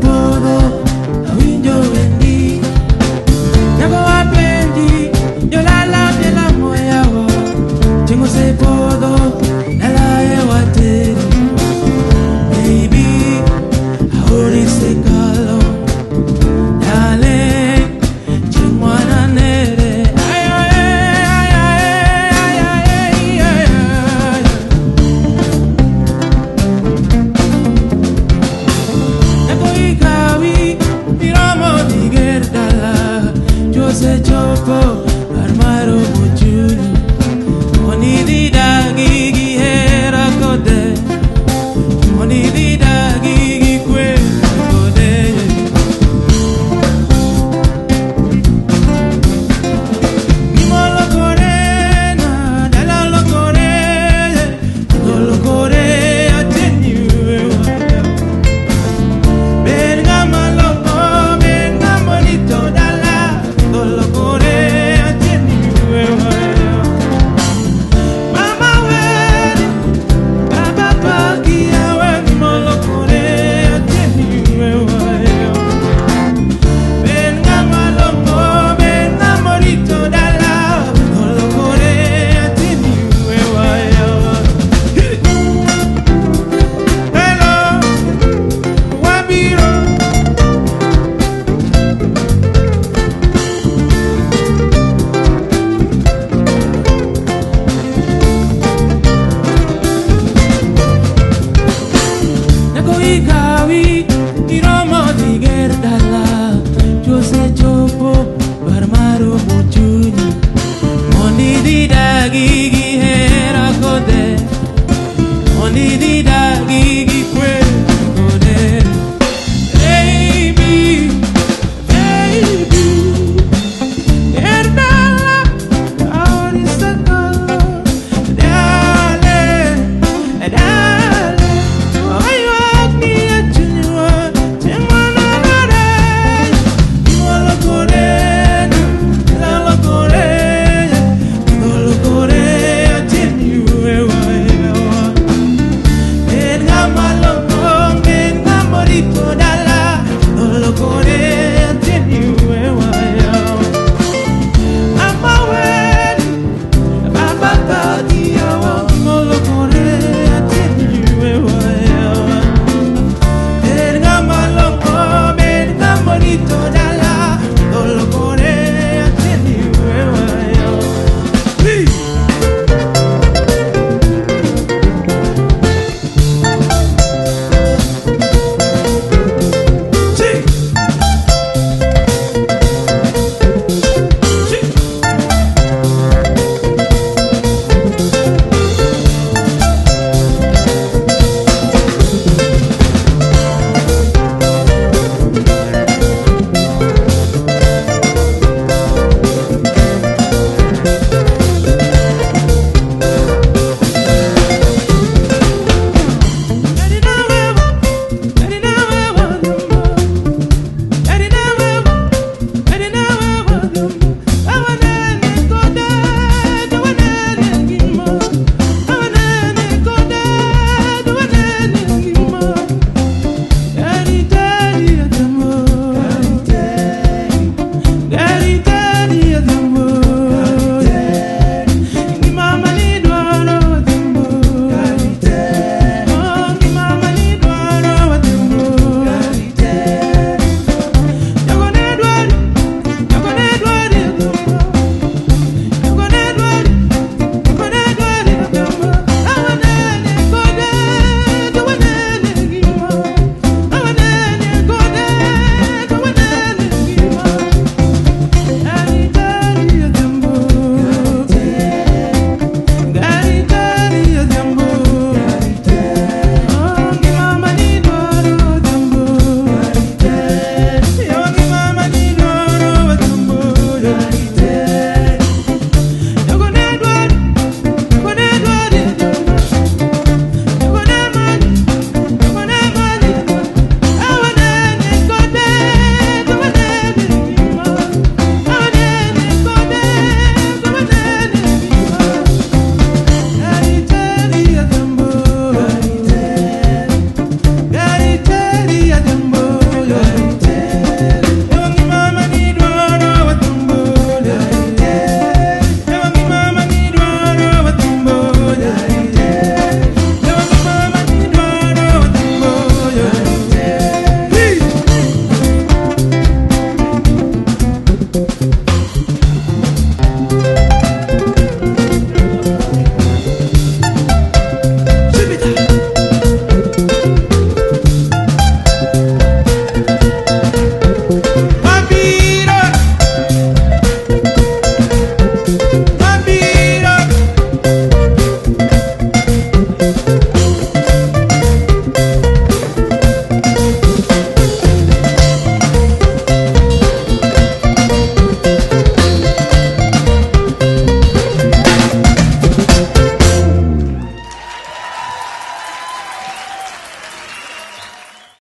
por gawi iromo diger dala jose chopo barmaro buchuni moni didagi gihera kode di.